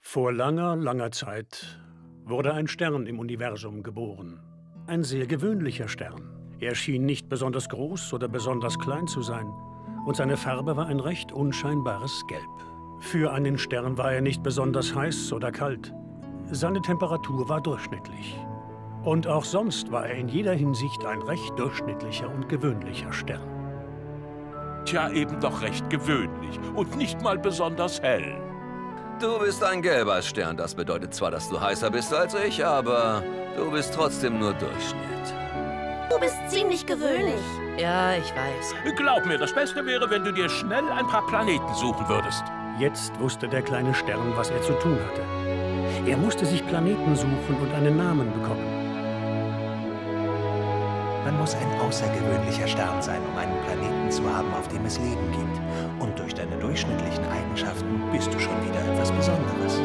Vor langer, langer Zeit wurde ein Stern im Universum geboren. Ein sehr gewöhnlicher Stern. Er schien nicht besonders groß oder besonders klein zu sein. Und seine Farbe war ein recht unscheinbares Gelb. Für einen Stern war er nicht besonders heiß oder kalt. Seine Temperatur war durchschnittlich. Und auch sonst war er in jeder Hinsicht ein recht durchschnittlicher und gewöhnlicher Stern. Tja, eben doch recht gewöhnlich und nicht mal besonders hell. Du bist ein gelber Stern. Das bedeutet zwar, dass du heißer bist als ich, aber du bist trotzdem nur Durchschnitt. Du bist ziemlich gewöhnlich. Ja, ich weiß. Glaub mir, das Beste wäre, wenn du dir schnell ein paar Planeten suchen würdest. Jetzt wusste der kleine Stern, was er zu tun hatte. Er musste sich Planeten suchen und einen Namen bekommen. Man muss ein außergewöhnlicher Stern sein, um einen Planeten Waben, auf dem es Leben gibt. Und durch deine durchschnittlichen Eigenschaften bist du schon wieder etwas Besonderes.